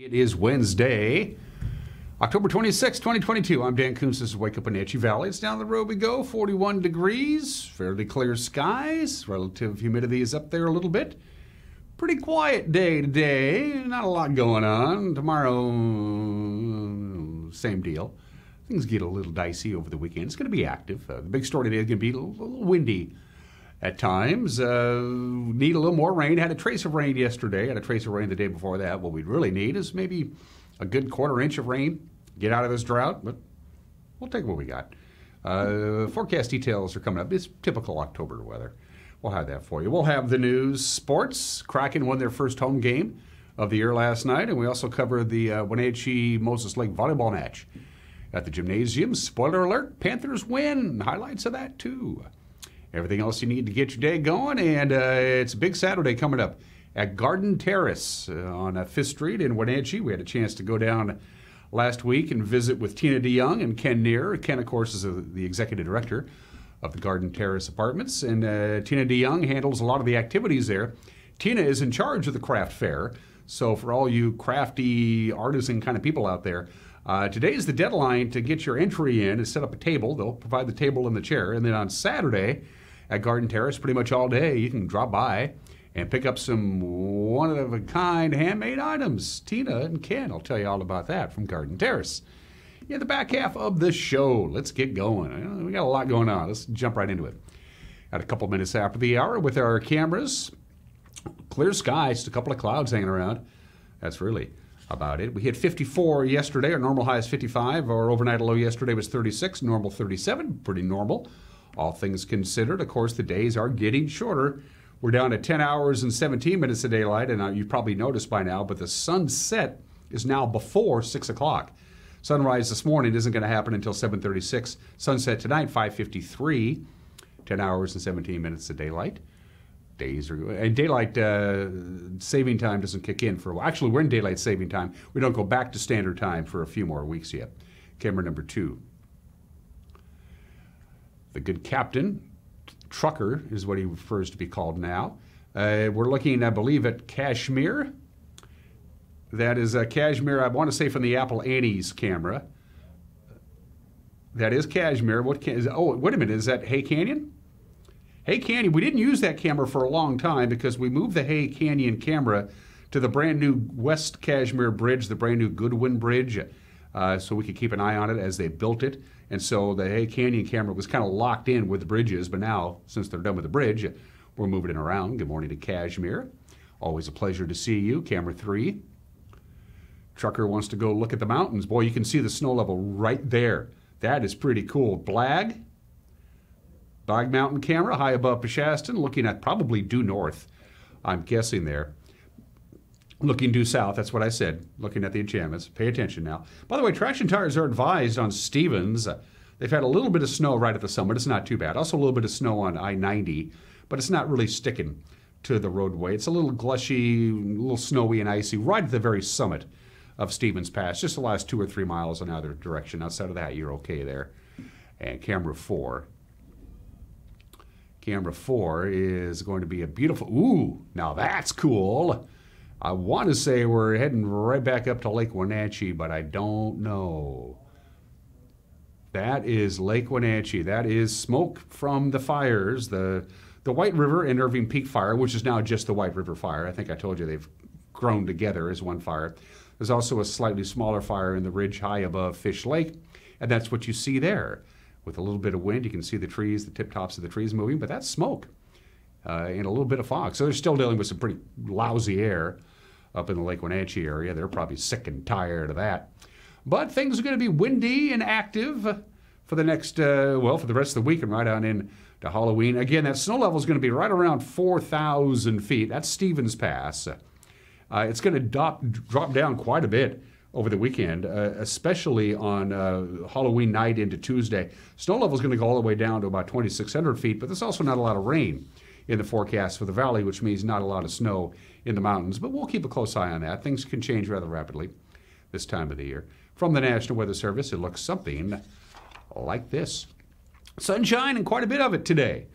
It is Wednesday, October 26, 2022. I'm Dan Coons. This is Wake Up in Wenatchee Valley. It's down the road we go. 41 degrees, fairly clear skies. Relative humidity is up there a little bit. Pretty quiet day today. Not a lot going on. Tomorrow, same deal. Things get a little dicey over the weekend. It's going to be active. Uh, the big story today is going to be a little windy at times. Uh, need a little more rain. Had a trace of rain yesterday. Had a trace of rain the day before that. What we really need is maybe a good quarter inch of rain. Get out of this drought, but we'll take what we got. Uh, forecast details are coming up. It's typical October weather. We'll have that for you. We'll have the news, sports. Kraken won their first home game of the year last night, and we also cover the uh, Wenatchee Moses Lake volleyball match at the gymnasium. Spoiler alert: Panthers win. Highlights of that too everything else you need to get your day going. And uh, it's a big Saturday coming up at Garden Terrace uh, on uh, Fifth Street in Wenatchee. We had a chance to go down last week and visit with Tina DeYoung and Ken Neer. Ken, of course, is the executive director of the Garden Terrace Apartments, and uh, Tina DeYoung handles a lot of the activities there. Tina is in charge of the craft fair. So, for all you crafty, artisan kind of people out there, uh, today is the deadline to get your entry in and set up a table. They'll provide the table and the chair. And then on Saturday, at Garden Terrace pretty much all day. You can drop by and pick up some one of a kind handmade items. Tina and Ken will tell you all about that from Garden Terrace. Yeah, the back half of the show. Let's get going. We got a lot going on. Let's jump right into it. At a couple minutes after the hour with our cameras, clear skies, just a couple of clouds hanging around. That's really about it. We hit 54 yesterday. Our normal high is 55. Our overnight low yesterday was 36. Normal 37. Pretty normal. All things considered, of course, the days are getting shorter. We're down to 10 hours and 17 minutes of daylight, and uh, you've probably noticed by now, but the sunset is now before 6 o'clock. Sunrise this morning isn't going to happen until 7:36. Sunset tonight 5:53. 10 hours and 17 minutes of daylight. Days are and daylight uh, saving time doesn't kick in for a while. Actually, we're in daylight saving time. We don't go back to standard time for a few more weeks yet. Camera number two the good captain, trucker is what he refers to be called now. Uh, we're looking, I believe, at Cashmere. That is a Cashmere, I want to say from the Apple Annie's camera. That is Cashmere. What can, is, oh, wait a minute, is that Hay Canyon? Hay Canyon, we didn't use that camera for a long time because we moved the Hay Canyon camera to the brand new West Cashmere Bridge, the brand new Goodwin Bridge, uh, so we could keep an eye on it as they built it. And so the Hay Canyon camera was kind of locked in with the bridges, but now, since they're done with the bridge, we're moving it around. Good morning to Kashmir. Always a pleasure to see you. Camera three. Trucker wants to go look at the mountains. Boy, you can see the snow level right there. That is pretty cool. Black, Black Mountain camera, high above Peshastin, looking at probably due north. I'm guessing there looking due south. That's what I said. Looking at the enchantments. Pay attention now. By the way, traction tires are advised on Stevens. They've had a little bit of snow right at the summit. It's not too bad. Also, a little bit of snow on I 90, but it's not really sticking to the roadway. It's a little glushy, a little snowy and icy right at the very summit of Stevens Pass. Just the last two or three miles in either direction. Outside of that, you're okay there. And camera four. Camera four is going to be a beautiful. Ooh, now that's cool. I want to say we're heading right back up to Lake Wenatchee, but I don't know. That is Lake Wenatchee. That is smoke from the fires, the the White River and Irving Peak fire, which is now just the White River fire. I think I told you they've grown together as one fire. There's also a slightly smaller fire in the ridge high above Fish Lake, and that's what you see there. With a little bit of wind, you can see the trees, the tip tops of the trees moving, but that's smoke uh, and a little bit of fog. So they're still dealing with some pretty lousy air up in the Lake Wenatchee area. They're probably sick and tired of that. But things are going to be windy and active for the next, uh, well, for the rest of the week and right on in to Halloween. Again, that snow level is going to be right around 4,000 feet. That's Stevens Pass. Uh, it's going to drop, drop down quite a bit over the weekend, uh, especially on uh, Halloween night into Tuesday. Snow level is going to go all the way down to about 2,600 feet, but there's also not a lot of rain in the forecast for the valley, which means not a lot of snow in the mountains. But we'll keep a close eye on that. Things can change rather rapidly this time of the year. From the National Weather Service, it looks something like this sunshine and quite a bit of it today.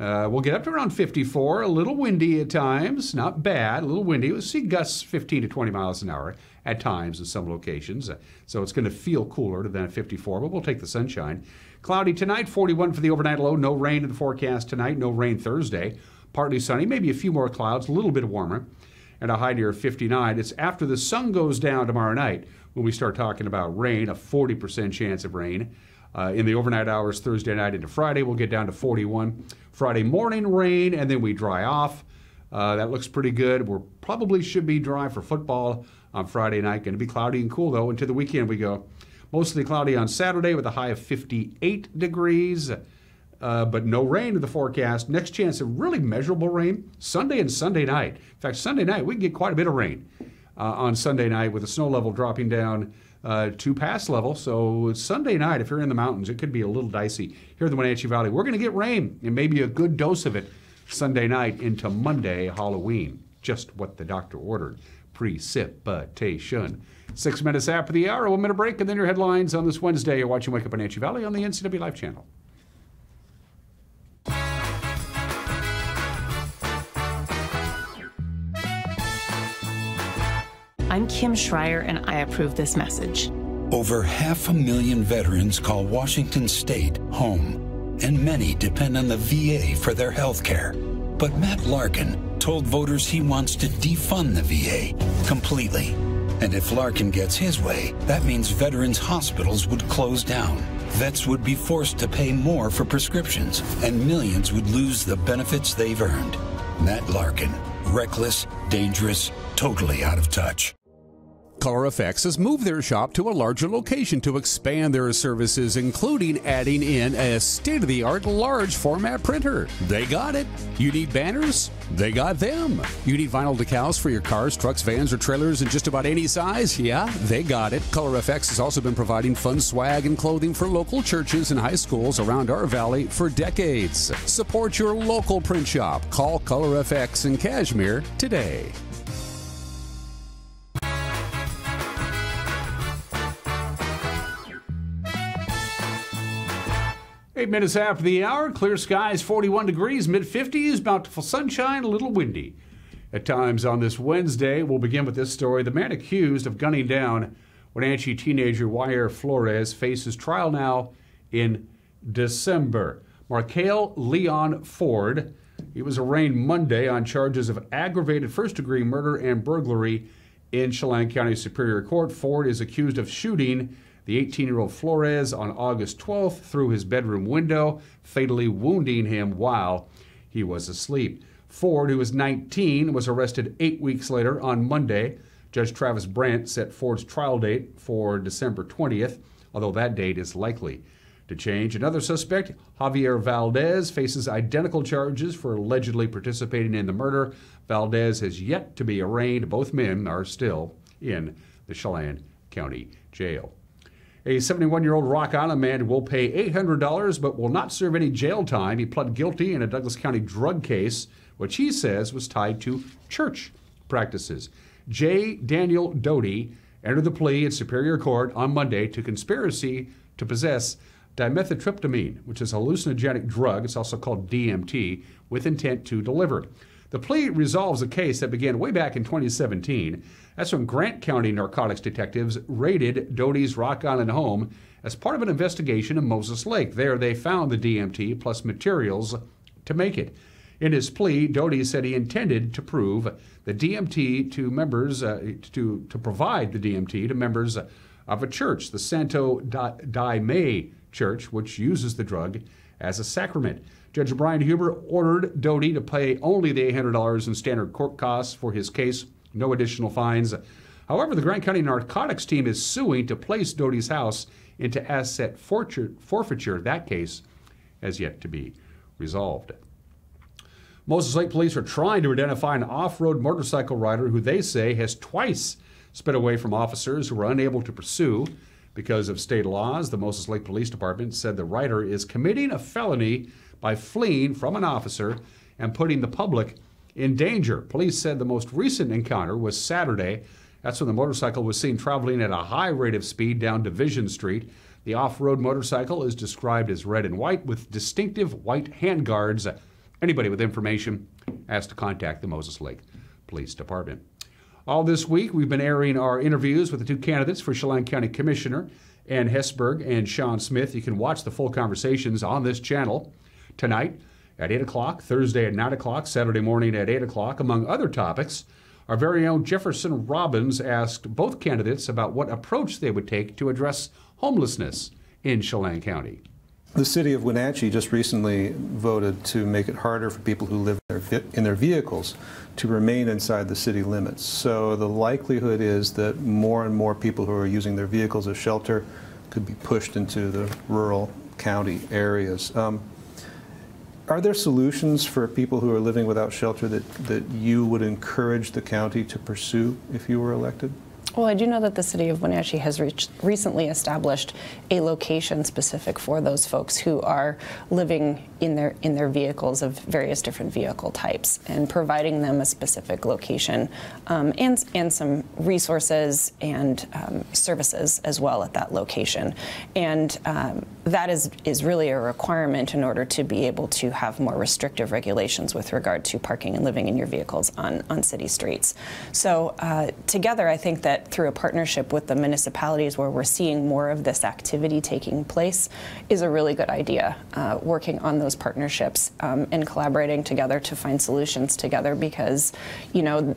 Uh, we'll get up to around 54, a little windy at times, not bad, a little windy. We'll see gusts 15 to 20 miles an hour at times in some locations. Uh, so it's going to feel cooler than 54, but we'll take the sunshine. Cloudy tonight, 41 for the overnight low. No rain in the forecast tonight, no rain Thursday. Partly sunny, maybe a few more clouds, a little bit warmer, and a high near 59. It's after the sun goes down tomorrow night when we start talking about rain, a 40% chance of rain. Uh, in the overnight hours, Thursday night into Friday, we'll get down to 41. Friday morning, rain, and then we dry off. Uh, that looks pretty good. We probably should be dry for football on Friday night. Going to be cloudy and cool, though. Into the weekend, we go mostly cloudy on Saturday with a high of 58 degrees. Uh, but no rain in the forecast. Next chance of really measurable rain Sunday and Sunday night. In fact, Sunday night we can get quite a bit of rain uh, on Sunday night with the snow level dropping down uh, to pass level. So Sunday night, if you're in the mountains, it could be a little dicey here in the Wenatchee Valley. We're going to get rain and maybe a good dose of it Sunday night into Monday, Halloween. Just what the doctor ordered. Precipitation. Six minutes after the hour, one minute break, and then your headlines on this Wednesday. You're watching Wake Up Wenatchee Valley on the NCW Life channel. I'm Kim Schrier, and I approve this message. Over half a million veterans call Washington State home, and many depend on the VA for their health care. But Matt Larkin told voters he wants to defund the VA completely. And if Larkin gets his way, that means veterans' hospitals would close down. Vets would be forced to pay more for prescriptions, and millions would lose the benefits they've earned. Matt Larkin, reckless, dangerous, totally out of touch. ColorFX has moved their shop to a larger location to expand their services, including adding in a state of the art large format printer. They got it. You need banners? They got them. You need vinyl decals for your cars, trucks, vans, or trailers in just about any size? Yeah, they got it. Color ColorFX has also been providing fun swag and clothing for local churches and high schools around our valley for decades. Support your local print shop. Call ColorFX in Cashmere today. Eight minutes after the hour, clear skies, 41 degrees, mid 50s, bountiful sunshine, a little windy. At times on this Wednesday, we'll begin with this story. The man accused of gunning down Wenatchee teenager Yair Flores faces trial now in December. Markel Leon Ford, he was arraigned Monday on charges of aggravated first degree murder and burglary in Chelan County Superior Court. Ford is accused of shooting the 18 year old Flores on August 12th through his bedroom window, fatally wounding him while he was asleep. Ford, who was 19, was arrested eight weeks later on Monday. Judge Travis Brandt set Ford's trial date for December 20th, although that date is likely to change. Another suspect, Javier Valdez, faces identical charges for allegedly participating in the murder. Valdez has yet to be arraigned. Both men are still in the Chelan County Jail. A 71 year old Rock Island man will pay $800 but will not serve any jail time. He pled guilty in a Douglas County drug case, which he says was tied to church practices. J. Daniel Doty entered the plea in Superior Court on Monday to conspiracy to possess dimethyltryptamine, which is a hallucinogenic drug. It's also called DMT, with intent to deliver. The plea resolves a case that began way back in 2017 that's when Grant County narcotics detectives raided Doty's Rock Island home as part of an investigation in Moses Lake. There, they found the DMT plus materials to make it. In his plea, Doty said he intended to prove the DMT to members, uh, to, to provide the DMT to members of a church, the Santo Daime Church, which uses the drug as a sacrament. Judge Brian Huber ordered Doty to pay only the $800 in standard court costs for his case no additional fines. However, the Grant County Narcotics team is suing to place Doty's house into asset forfeiture. That case has yet to be resolved. Moses Lake police are trying to identify an off road motorcycle rider who they say has twice sped away from officers who were unable to pursue because of state laws. The Moses Lake Police Department said the rider is committing a felony by fleeing from an officer and putting the public in danger. Police said the most recent encounter was Saturday. That's when the motorcycle was seen traveling at a high rate of speed down Division Street. The off road motorcycle is described as red and white with distinctive white handguards Anybody with information has to contact the Moses Lake Police Department. All this week, we've been airing our interviews with the two candidates for Chelan County Commissioner, Ann Hesburgh and Shon Smith. You can watch the full conversations on this channel tonight at 8 o'clock, Thursday at 9 o'clock, Saturday morning at 8 o'clock, among other topics. Our very own Jefferson Robbins asked both candidates about what approach they would take to address homelessness in Chelan County. The city of Wenatchee just recently voted to make it harder for people who live in their, in their, vehicles to remain inside the city limits. So the likelihood is that more and more people who are using their vehicles as shelter could be pushed into the rural county areas. Um, are there solutions for people who are living without shelter that, that you would encourage the county to pursue if you were elected? Well, I do know that the city of Wenatchee has reached, recently established a location specific for those folks who are living in their in their vehicles of various different vehicle types, and providing them a specific location um, and and some resources and um, services as well at that location, and um, that is is really a requirement in order to be able to have more restrictive regulations with regard to parking and living in your vehicles on on city streets. So uh, together, I think that through a partnership with the municipalities where we're seeing more of this activity taking place is a really good idea. Uh, working on those partnerships um, and collaborating together to find solutions together because, you know,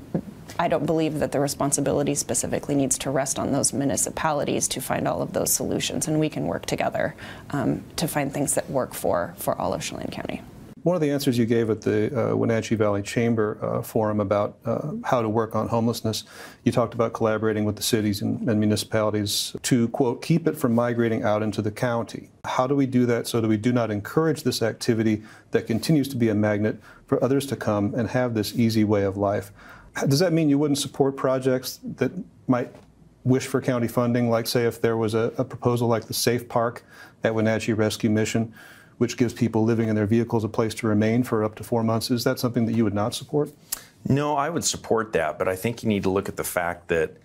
I don't believe that the responsibility specifically needs to rest on those municipalities to find all of those solutions, and we can work together um, to find things that work for, for all of Chelan County. One of the answers you gave at the uh, Wenatchee Valley Chamber uh, Forum about uh, how to work on homelessness, you talked about collaborating with the cities and, and, municipalities to, quote, keep it from migrating out into the county. How do we do that so that we do not encourage this activity that continues to be a magnet for others to come and have this easy way of life? Does that mean you wouldn't support projects that might wish for county funding, like, say, if there was a, a proposal like the Safe Park at Wenatchee Rescue Mission? which gives people living in their vehicles a place to remain for up to four months. Is that something that you would not support? No, I would support that, but I think you need to look at the fact that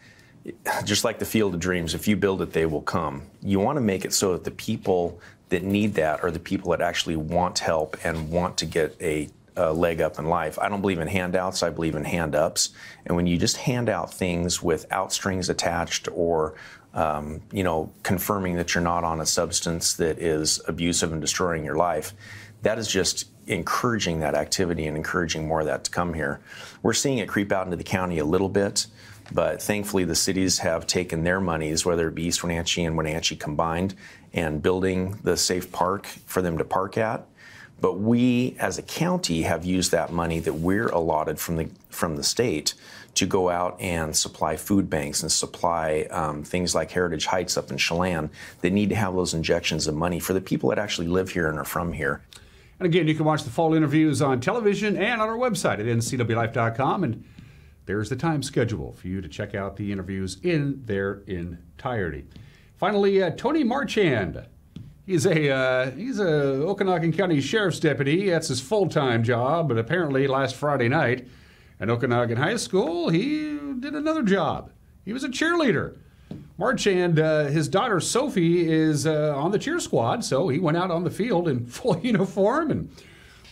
just like the field of dreams, if you build it, they will come. You want to make it so that the people that need that are the people that actually want help and want to get a, a leg up in life. I don't believe in handouts, I believe in hand ups. And when you just hand out things without strings attached or um, you know, confirming that you're not on a substance that is abusive and destroying your life. That is just encouraging that activity and encouraging more of that to come here. We're seeing it creep out into the county a little bit, but thankfully the cities have taken their monies, whether it be East Wenatchee and Wenatchee combined, and building the safe park for them to park at. But we, as a county, have used that money that we're allotted from the from the state to go out and supply food banks and supply um, things like Heritage Heights up in Chelan that need to have those injections of money for the people that actually live here and are from here. And again, you can watch the full interviews on television and on our website at ncwlife.com. And there's the time schedule for you to check out the interviews in their entirety. Finally, uh, Tony Marchand. He's a uh, he's a Okanogan County Sheriff's deputy. That's his full time job. But apparently, last Friday night, at Okanogan High School, he did another job. He was a cheerleader. Marchand, uh, his daughter Sophie is uh, on the cheer squad, so he went out on the field in full uniform and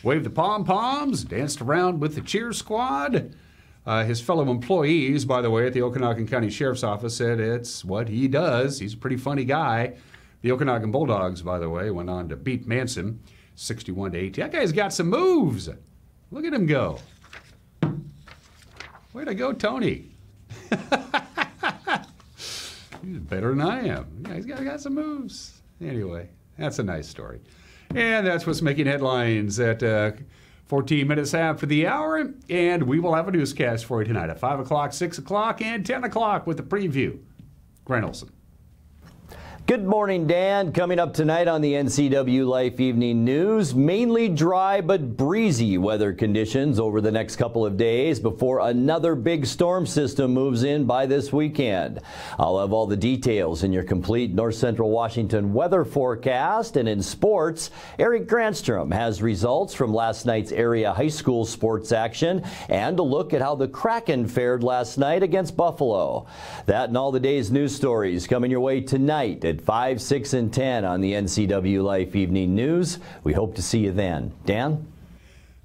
waved the pom poms, danced around with the cheer squad. Uh, his fellow employees, by the way, at the Okanogan County Sheriff's Office said it's what he does. He's a pretty funny guy. The Okanogan Bulldogs, by the way, went on to beat Manson 61 to 18. That guy's got some moves. Look at him go. Way to go, Tony. he's better than I am. Yeah, he's got, got some moves. Anyway, that's a nice story. And that's what's making headlines at uh, 14 minutes after the hour. And we will have a newscast for you tonight at 5 o'clock, 6 o'clock, and 10 o'clock with the preview. Grant Olson. Good morning, Dan. Coming up tonight on the NCW Life Evening News, mainly dry but breezy weather conditions over the next couple of days before another big storm system moves in by this weekend. I'll have all the details in your complete North Central Washington weather forecast. And in sports, Eric Granstrom has results from last night's area high school sports action and a look at how the Kraken fared last night against Buffalo. That and all the day's news stories coming your way tonight at 5, 6, and 10 on the NCW Life Evening News. We hope to see you then. Dan?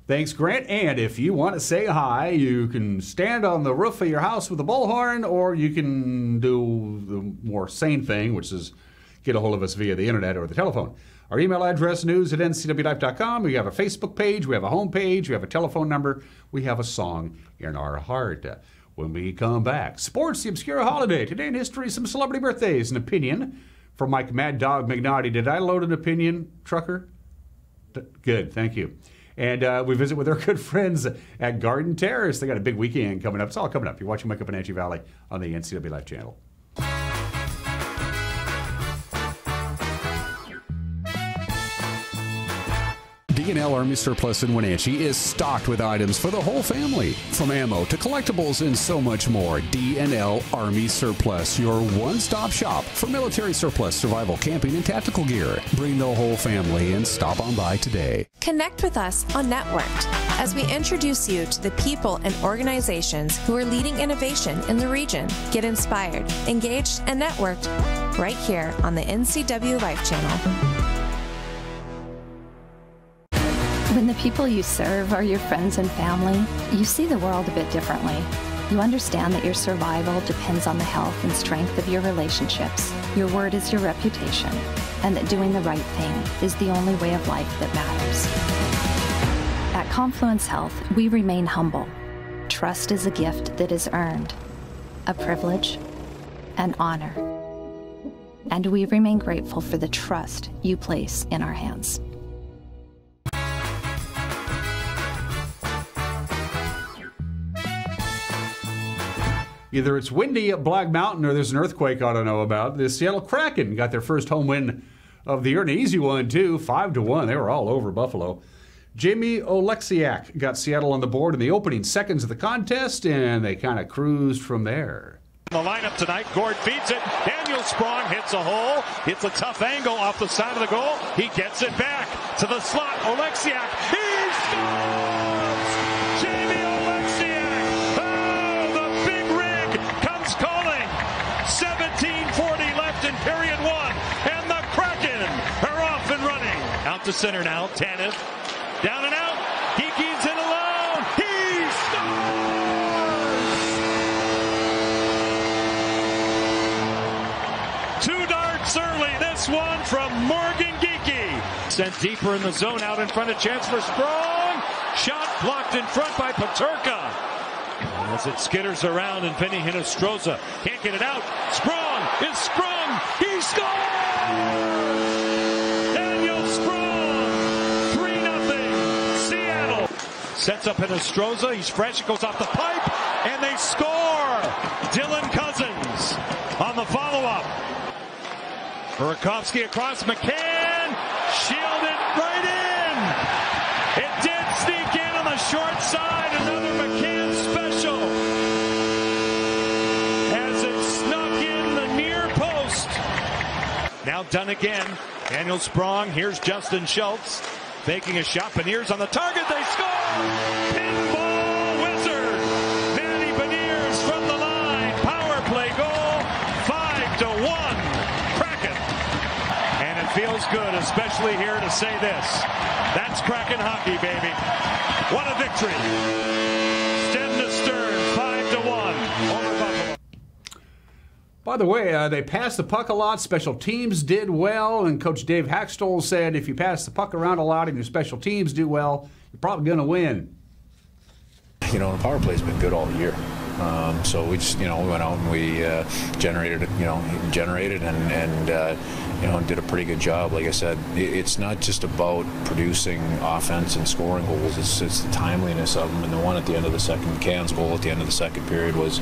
Thanks, Grant. And if you want to say hi, you can stand on the roof of your house with a bullhorn, or you can do the more sane thing, which is get a hold of us via the internet or the telephone. Our email address, news at ncwlife.com. We have a Facebook page, we have a home page, we have a telephone number, we have a song in our heart. When we come back, sports, the obscure holiday. Today in history, some celebrity birthdays, an opinion from Mike Mad Dog McNaughty. Did I load an opinion, trucker? Good, thank you. And uh, we visit with our good friends at Garden Terrace. They got a big weekend coming up. It's all coming up. You're watching Wake Up in Wenatchee Valley on the NCW Life channel. D&L Army Surplus in Wenatchee is stocked with items for the whole family, from ammo to collectibles and so much more. D&L Army Surplus, your one-stop shop for military surplus, survival, camping, and tactical gear. Bring the whole family and stop on by today. Connect with us on Networked as we introduce you to the people and organizations who are leading innovation in the region. Get inspired, engaged, and networked right here on the NCW Life channel. When the people you serve are your friends and family, you see the world a bit differently. You understand that your survival depends on the health and strength of your relationships. Your word is your reputation, and that doing the right thing is the only way of life that matters. At Confluence Health, we remain humble. Trust is a gift that is earned, a privilege, an honor. And we remain grateful for the trust you place in our hands. Either it's windy at Black Mountain or there's an earthquake I don't know about. The Seattle Kraken got their first home win of the year, an easy one too, five to one. They were all over Buffalo. Jamie Oleksiak got Seattle on the board in the opening seconds of the contest, and they kind of cruised from there. The lineup tonight, Gord feeds it. Daniel Sprong hits a hole. hits a tough angle off the side of the goal. He gets it back to the slot. Oleksiak, to center now. Tanev down and out. Geekie's in alone. He scores! Two darts early. This one from Morgan Geekie. Sent deeper in the zone out in front of chance for Sprong. Shot blocked in front by Peterka. As it skitters around and Vinny Hinostroza can't get it out. Sprong is sprung. He scores! Sets up Hinostroza. He's fresh. It goes off the pipe. And they score. Dylan Cozens on the follow-up. Burakovsky across McCann. Shielded right in. It did sneak in on the short side. Another McCann special. As it snuck in the near post. Now done again. Daniel Sprong. Here's Justin Schultz. Faking a shot. Beniers on the target. They score! Pinball wizard. From the line. Power play goal. Five to one. And it feels good, especially here to say this. That's Kraken hockey, baby. What a victory. Stem to stern. Five to one. By the way, uh, they passed the puck a lot. Special teams did well, and Coach Dave Hakstol said if you pass the puck around a lot and your special teams do well, you're probably going to win. You know, the power play's been good all year. Um, so we just, you know, we went out and we uh, generated, you know, generated and, and uh, you know, did a pretty good job. Like I said, it's not just about producing offense and scoring goals. It's, it's the timeliness of them. And the one at the end of the second, Can's goal at the end of the second period was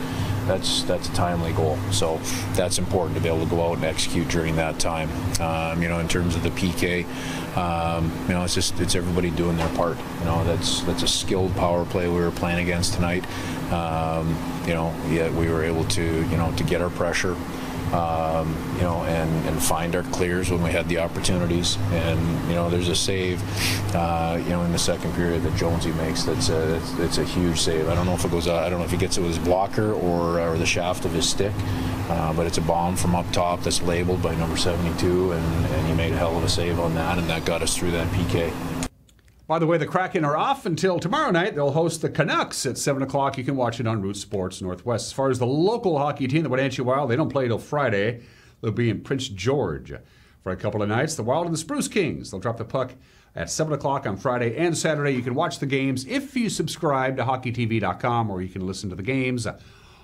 that's that's a timely goal. So that's important to be able to go out and execute during that time. Um, you know, in terms of the PK, um, you know, it's just it's everybody doing their part. You know, that's that's a skilled power play we were playing against tonight. Um, you know, yet we were able to you know to get our pressure um, you know, and, and find our clears when we had the opportunities. And you know, there's a save, uh, you know, in the second period that Jonesy makes. That's a that's, a huge save. I don't know if it goes. out, I don't know if he gets it with his blocker or or the shaft of his stick. Uh, but it's a bomb from up top that's labeled by number 72, and, and he made a hell of a save on that, and that got us through that PK. By the way, the Kraken are off until tomorrow night. They'll host the Canucks at 7 o'clock. You can watch it on Root Sports Northwest. As far as the local hockey team, the Wenatchee Wild, they don't play till Friday. They'll be in Prince George for a couple of nights. The Wild and the Spruce Kings, they'll drop the puck at 7 o'clock on Friday and Saturday. You can watch the games if you subscribe to hockeytv.com or you can listen to the games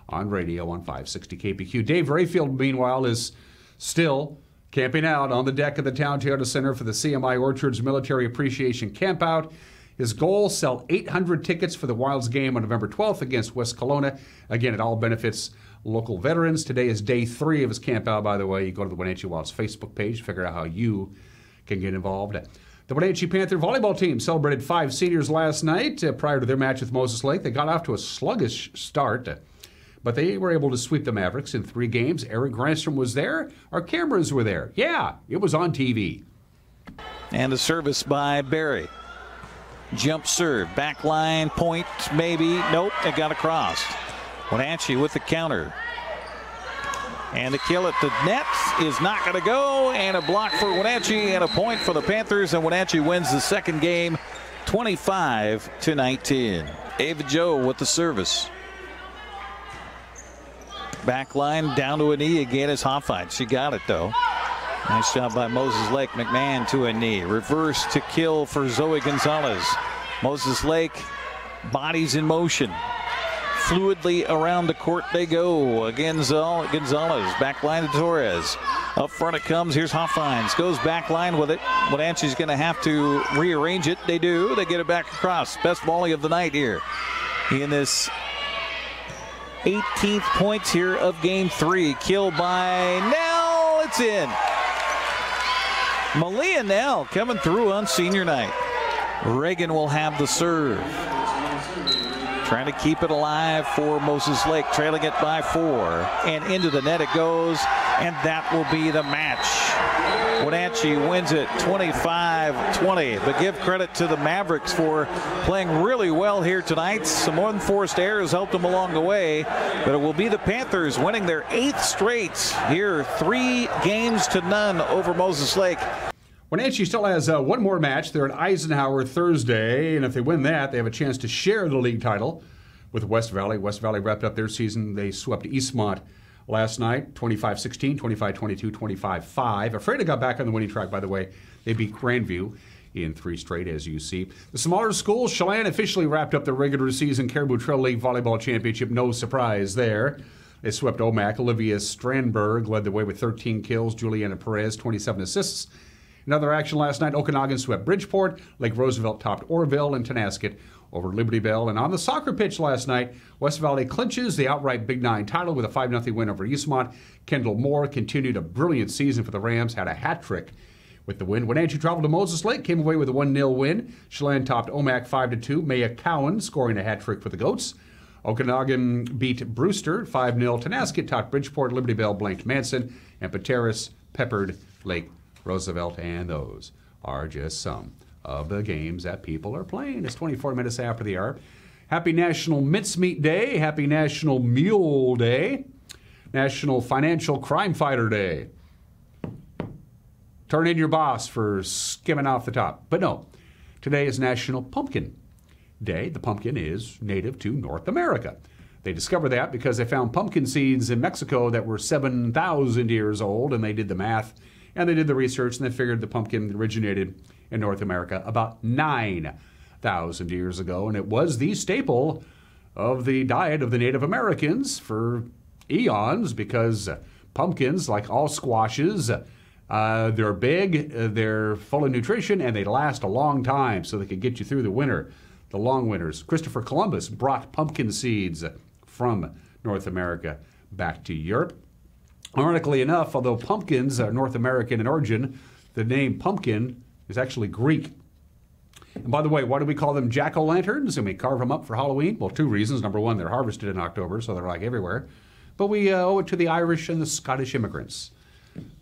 on radio on 560 KPQ. Dave Rayfield, meanwhile, is still camping out on the deck of the Town Toyota Center for the CMI Orchards Military Appreciation Campout. His goal, sell 800 tickets for the Wilds game on November 12th against West Kelowna. Again, it all benefits local veterans. Today is day three of his campout, by the way. You go to the Wenatchee Wilds Facebook page, figure out how you can get involved. The Wenatchee Panther volleyball team celebrated five seniors last night uh, prior to their match with Moses Lake. They got off to a sluggish start. But they were able to sweep the Mavericks in three games. Eric Granstrom was there. Our cameras were there. Yeah, it was on TV. And a service by Barry. Jump serve, back line, point, maybe. Nope, it got across. Wenatchee with the counter. And the kill at the net is not going to go. And a block for Wenatchee and a point for the Panthers. And Wenatchee wins the second game 25 to 19. Ava Joe with the service. Back line down to a knee again is Hoffine. She got it though. Nice job by Moses Lake. McMahon to a knee. Reverse to kill for Zoe Gonzalez. Moses Lake bodies in motion. Fluidly around the court they go. Again, Gonzalez. Back line to Torres. Up front it comes. Here's Hoffines. Goes back line with it. Wenatchee's going to have to rearrange it. They do. They get it back across. Best volley of the night here in this 18th points here of game three. Kill by Nell. It's in. Malia Nell coming through on senior night. Reagan will have the serve. Trying to keep it alive for Moses Lake, trailing it by four. And into the net it goes, and that will be the match. Wenatchee wins it 25-20. But give credit to the Mavericks for playing really well here tonight. Some more than forced errors helped them along the way. But it will be the Panthers winning their eighth straight here, three games to none over Moses Lake. Wenatchee still has uh, one more match. They're at Eisenhower Thursday, and if they win that, they have a chance to share the league title with West Valley. West Valley wrapped up their season. They swept Eastmont last night 25 16, 25 22, 25 5. Ephrata got back on the winning track, by the way. They beat Grandview in three straight, as you see. The smaller schools, Chelan officially wrapped up the regular season Caribou Trail League Volleyball Championship. No surprise there. They swept Omak. Olivia Strandberg led the way with 13 kills. Juliana Perez, 27 assists. Another action last night, Okanogan swept Bridgeport. Lake Roosevelt topped Oroville and Tonasket over Liberty Bell. And on the soccer pitch last night, West Valley clinches the outright Big Nine title with a 5 0 win over Eastmont. Kendall Moore continued a brilliant season for the Rams, had a hat trick with the win. Wenatchee traveled to Moses Lake, came away with a 1 0 win. Chelan topped Omak 5 2. Maya Cowan scoring a hat trick for the Goats. Okanogan beat Brewster 5 0. Tonasket topped Bridgeport. Liberty Bell blanked Manson. And Pateros peppered Lake Roosevelt, and those are just some of the games that people are playing. It's 24 minutes after the hour. Happy National Mincemeat Day. Happy National Mule Day. National Financial Crime Fighter Day. Turn in your boss for skimming off the top. But no, today is National Pumpkin Day. The pumpkin is native to North America. They discovered that because they found pumpkin seeds in Mexico that were 7,000 years old, and they did the math and they did the research and they figured the pumpkin originated in North America about 9,000 years ago. And it was the staple of the diet of the Native Americans for eons because pumpkins, like all squashes, uh, they're big, uh, they're full of nutrition, and they last a long time so they could get you through the winter, the long winters. Christopher Columbus brought pumpkin seeds from North America back to Europe. Ironically enough, although pumpkins are North American in origin, the name pumpkin is actually Greek. And by the way, why do we call them jack o' lanterns and we carve them up for Halloween? Well, two reasons. Number one, they're harvested in October, so they're like everywhere. But we uh, owe it to the Irish and the Scottish immigrants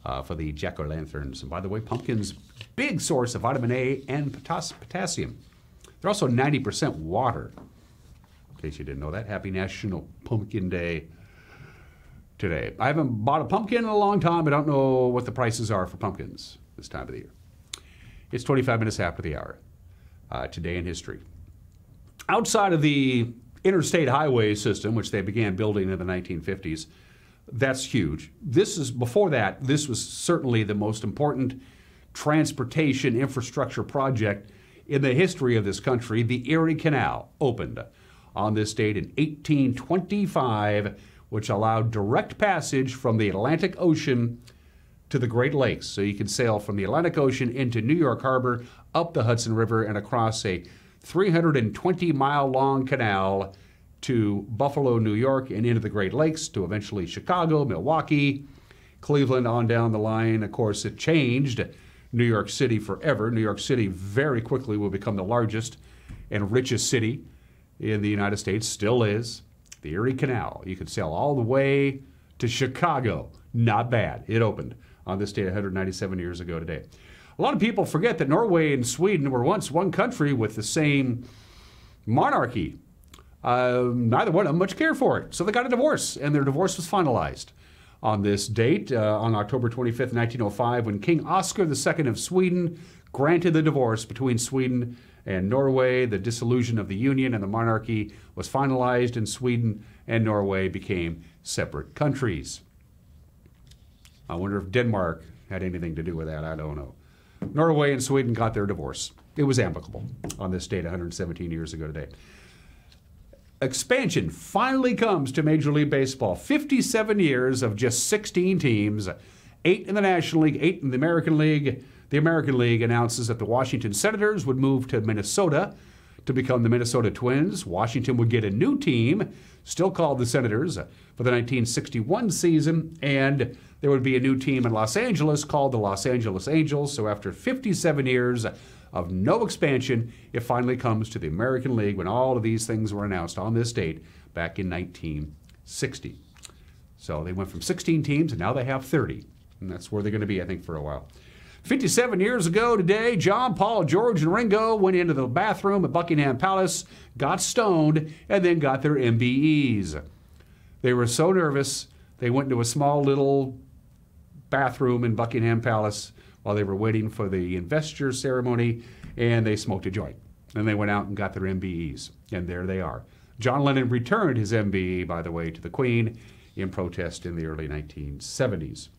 uh, for the jack o' lanterns. And by the way, pumpkins, big source of vitamin A and potassium. They're also 90% water. In case you didn't know that, happy National Pumpkin Day today. I haven't bought a pumpkin in a long time. I don't know what the prices are for pumpkins this time of the year. It's 25 minutes after the hour. uh, today in history. Outside of the interstate highway system, which they began building in the 1950s, that's huge. This is before that. This was certainly the most important transportation infrastructure project in the history of this country. The Erie Canal opened on this date in 1825, which allowed direct passage from the Atlantic Ocean to the Great Lakes. So you can sail from the Atlantic Ocean into New York Harbor, up the Hudson River, and across a 320 mile long canal to Buffalo, New York, and into the Great Lakes to eventually Chicago, Milwaukee, Cleveland, on down the line. Of course, it changed New York City forever. New York City very quickly will become the largest and richest city in the United States, still is. The Erie Canal. You could sail all the way to Chicago. Not bad. It opened on this day 197 years ago today. A lot of people forget that Norway and Sweden were once one country with the same monarchy. Uh, neither one of them much cared for it. So they got a divorce, and their divorce was finalized on this date, uh, on October 25th, 1905, when King Oscar II of Sweden granted the divorce between Sweden and Norway. The dissolution of the Union and the monarchy was finalized, and Sweden and Norway became separate countries. I wonder if Denmark had anything to do with that. I don't know. Norway and Sweden got their divorce. It was amicable on this date 117 years ago today. Expansion finally comes to Major League Baseball. 57 years of just 16 teams, eight in the National League, eight in the American League. The American League announces that the Washington Senators would move to Minnesota to become the Minnesota Twins. Washington would get a new team, still called the Senators, uh, for the 1961 season, and there would be a new team in Los Angeles called the Los Angeles Angels. So after 57 years of no expansion, it finally comes to the American League when all of these things were announced on this date back in 1960. So they went from 16 teams and now they have 30. And that's where they're going to be, I think, for a while. 57 years ago today, John, Paul, George, and Ringo went into the bathroom at Buckingham Palace, got stoned, and then got their MBEs. They were so nervous, they went into a small little bathroom in Buckingham Palace while they were waiting for the investiture ceremony, and they smoked a joint. Then they went out and got their MBEs, and there they are. John Lennon returned his MBE, by the way, to the Queen in protest in the early 1970s.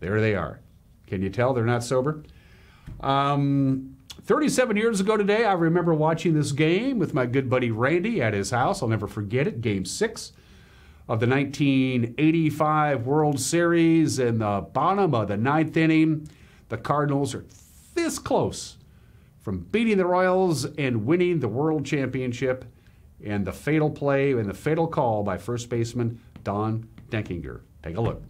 There they are. Can you tell they're not sober? Um, 37 years ago today, I remember watching this game with my good buddy Randy at his house. I'll never forget it. Game six of the 1985 World Series in the bottom of the ninth inning. The Cardinals are this close from beating the Royals and winning the World Championship. And the fatal play and the fatal call by first baseman Don Denkinger. Take a look.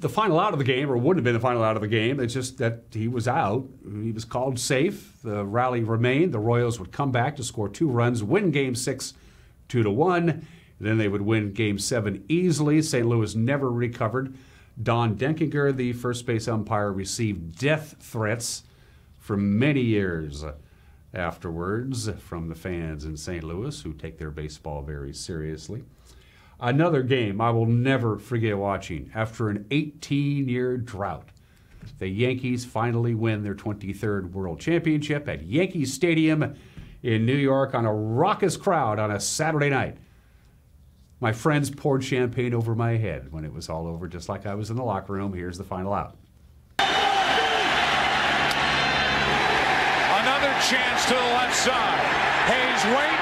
The final out of the game, or wouldn't have been the final out of the game. It's just that he was out. He was called safe. The rally remained. The Royals would come back to score two runs, win Game Six, two to one. Then they would win Game Seven easily. St. Louis never recovered. Don Denkinger, the first base umpire, received death threats for many years afterwards from the fans in St. Louis who take their baseball very seriously. Another game I will never forget watching. After an 18 year drought, the Yankees finally win their 23rd World Championship at Yankee Stadium in New York on a raucous crowd on a Saturday night. My friends poured champagne over my head when it was all over, just like I was in the locker room. Here's the final out. Another chance to the left side. Hayes waits.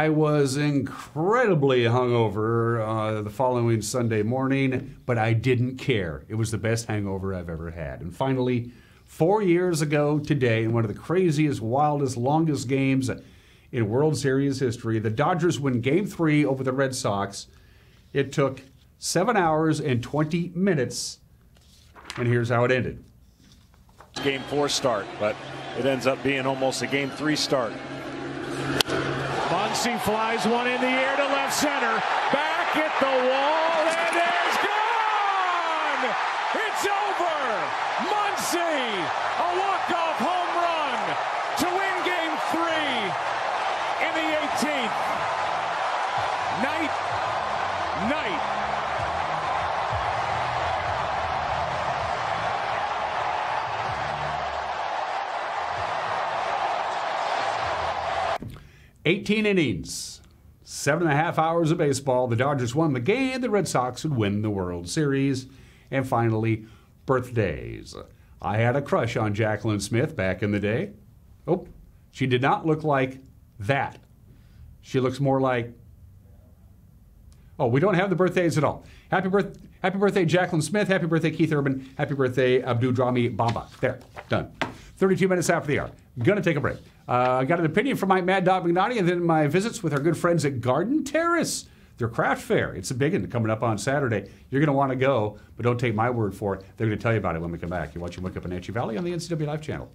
I was incredibly hungover uh, the following Sunday morning, but I didn't care. It was the best hangover I've ever had. And finally, four years ago today, in one of the craziest, wildest, longest games in World Series history, the Dodgers win Game Three over the Red Sox. It took seven hours and 20 minutes, and here's how it ended. Game four start, but it ends up being almost a game three start. Muncy flies one in the air to left center. Back at the wall, 18 innings, seven and a half hours of baseball. The Dodgers won the game. The Red Sox would win the World Series. And finally, birthdays. I had a crush on Jaclyn Smith back in the day. Oh, she did not look like that. She looks more like. Oh, we don't have the birthdays at all. Happy birth, happy birthday, Jaclyn Smith. Happy birthday, Keith Urban. Happy birthday, Abdul Drami Bamba. There, done. 32 minutes after the hour. Gonna take a break. Uh, I got an opinion from my Mad Dog McNaughty, and then my visits with our good friends at Garden Terrace. Their craft fair. It's a big one coming up on Saturday. You're going to want to go, but don't take my word for it. They're going to tell you about it when we come back. You're watching Wake Up in Wenatchee Valley on the NCW Life channel.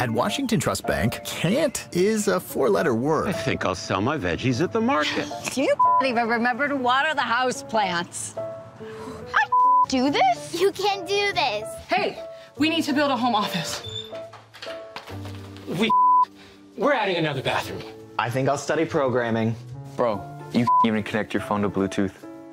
At Washington Trust Bank, can't is a four letter word. I think I'll sell my veggies at the market. Do you even remember to water the house plants? I do this? You can do this. Hey, we need to build a home office. We we're adding another bathroom. I think I'll study programming. Bro, you can even connect your phone to Bluetooth.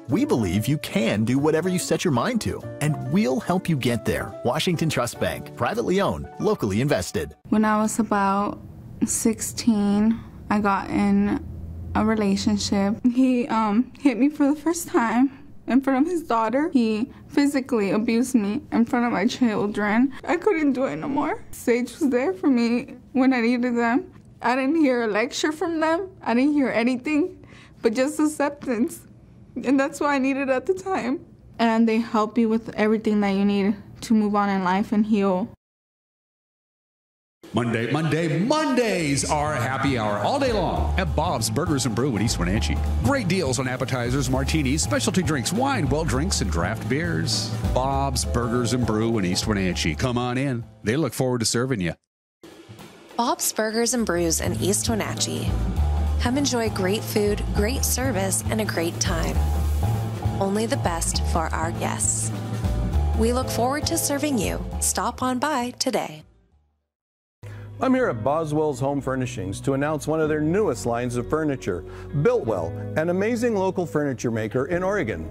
We believe you can do whatever you set your mind to, and we'll help you get there. Washington Trust Bank, privately owned, locally invested. When I was about 16, I got in a relationship. He um, hit me for the first time in front of his daughter. He physically abused me in front of my children. I couldn't do it no more. Sage was there for me when I needed them. I didn't hear a lecture from them. I didn't hear anything, but just acceptance. And that's what I needed at the time. And they help you with everything that you need to move on in life and heal. Monday, Monday, Mondays are happy hour all day long at Bob's Burgers and Brew in East Wenatchee. Great deals on appetizers, martinis, specialty drinks, wine, well drinks, and draft beers. Bob's Burgers and Brew in East Wenatchee. Come on in. They look forward to serving you. Bob's Burgers and Brews in East Wenatchee. Come enjoy great food, great service, and a great time. Only the best for our guests. We look forward to serving you. Stop on by today. I'm here at Boswell's Home Furnishings to announce one of their newest lines of furniture, Builtwell, an amazing local furniture maker in Oregon.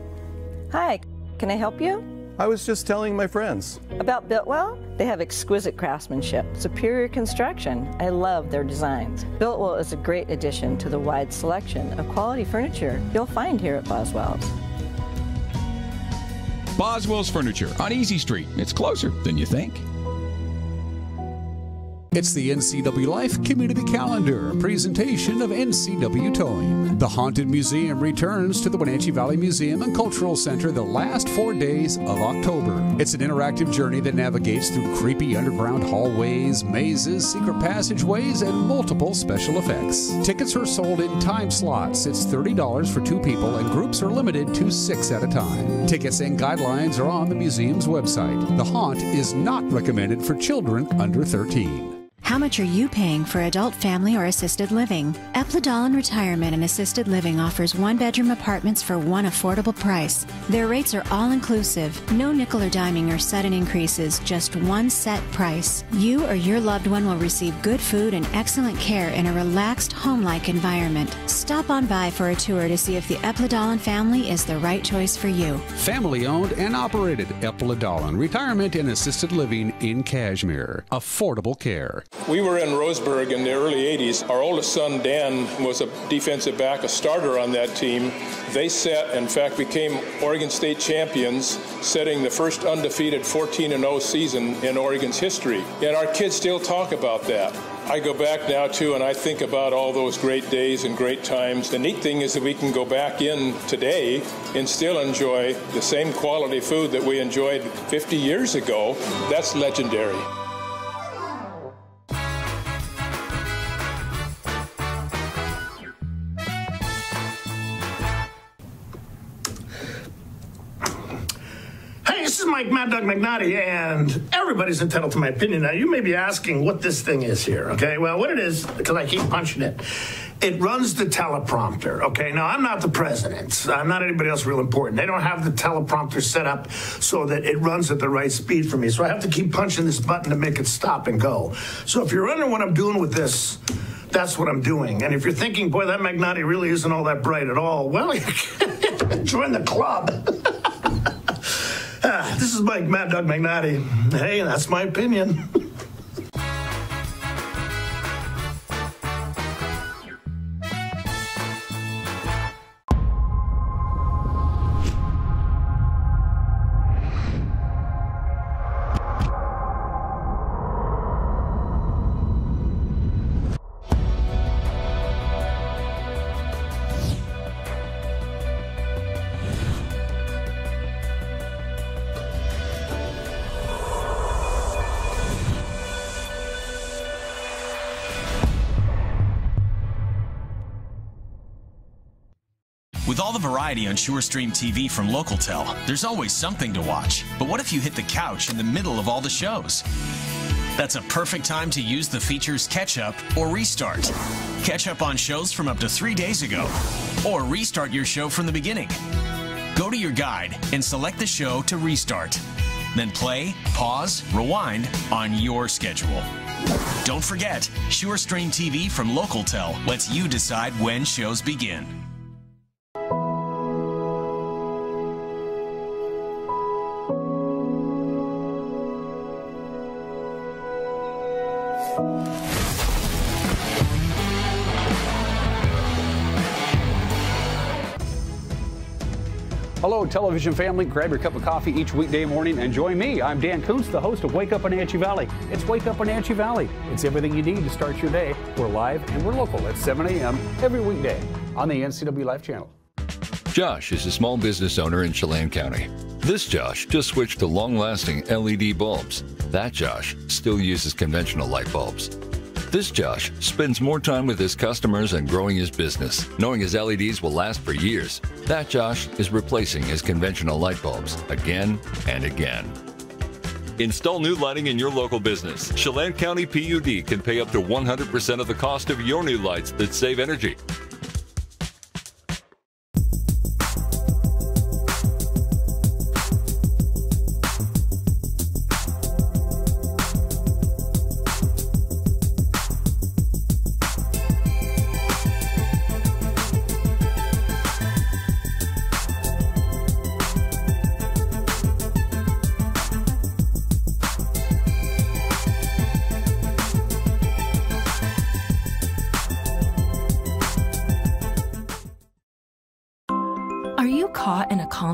Hi, can I help you? I was just telling my friends. About Builtwell? They have exquisite craftsmanship, superior construction. I love their designs. Builtwell is a great addition to the wide selection of quality furniture you'll find here at Boswell's. Boswell's Furniture on Easy Street. It's closer than you think. It's the NCW Life Community Calendar, presentation of NCW Towing. The Haunted Museum returns to the Wenatchee Valley Museum and Cultural Center the last four days of October. It's an interactive journey that navigates through creepy underground hallways, mazes, secret passageways, and multiple special effects. Tickets are sold in time slots. It's $30 for two people, and groups are limited to six at a time. Tickets and guidelines are on the museum's website. The Haunt is not recommended for children under 13. How much are you paying for adult, family, or assisted living? Epladolin Retirement and Assisted Living offers one bedroom apartments for one affordable price. Their rates are all inclusive, no nickel or diming or sudden increases, just one set price. You or your loved one will receive good food and excellent care in a relaxed, home like environment. Stop on by for a tour to see if the Epladolin family is the right choice for you. Family owned and operated Epladolin Retirement and Assisted Living in Cashmere. Affordable care. We were in Roseburg in the early 80s. Our oldest son, Dan, was a defensive back, a starter on that team. They set, in fact, became Oregon State champions, setting the first undefeated 14 0 season in Oregon's history. And our kids still talk about that. I go back now too, and I think about all those great days and great times. The neat thing is that we can go back in today and still enjoy the same quality food that we enjoyed 50 years ago. That's legendary. Mike Mad Dog McNaughty, and everybody's entitled to my opinion. Now, you may be asking what this thing is here, okay? Well, what it is, because I keep punching it, it runs the teleprompter, okay? Now, I'm not the president. I'm not anybody else real important. They don't have the teleprompter set up so that it runs at the right speed for me. So I have to keep punching this button to make it stop and go. So if you're wondering what I'm doing with this, that's what I'm doing. And if you're thinking, boy, that Magnati really isn't all that bright at all, well, join the club. This is Mike Mad Dog Magnati. Hey, that's my opinion. With all the variety on SureStream TV from Localtel, there's always something to watch. But what if you hit the couch in the middle of all the shows? That's a perfect time to use the features Catch Up or Restart. Catch up on shows from up to three days ago, or restart your show from the beginning. Go to your guide and select the show to restart. Then play, pause, rewind on your schedule. Don't forget, SureStream TV from Localtel lets you decide when shows begin. Television family. Grab your cup of coffee each weekday morning and join me. I'm Dan Kuntz, the host of Wake Up Wenatchee Valley. It's Wake Up Wenatchee Valley. It's everything you need to start your day. We're live and we're local at 7 a.m. every weekday on the NCW Life channel. Josh is a small business owner in Chelan County. This Josh just switched to long lasting LED bulbs. That Josh still uses conventional light bulbs. This Josh spends more time with his customers and growing his business, knowing his LEDs will last for years. That Josh is replacing his conventional light bulbs again and again. Install new lighting in your local business. Chelan County PUD can pay up to 100% of the cost of your new lights that save energy.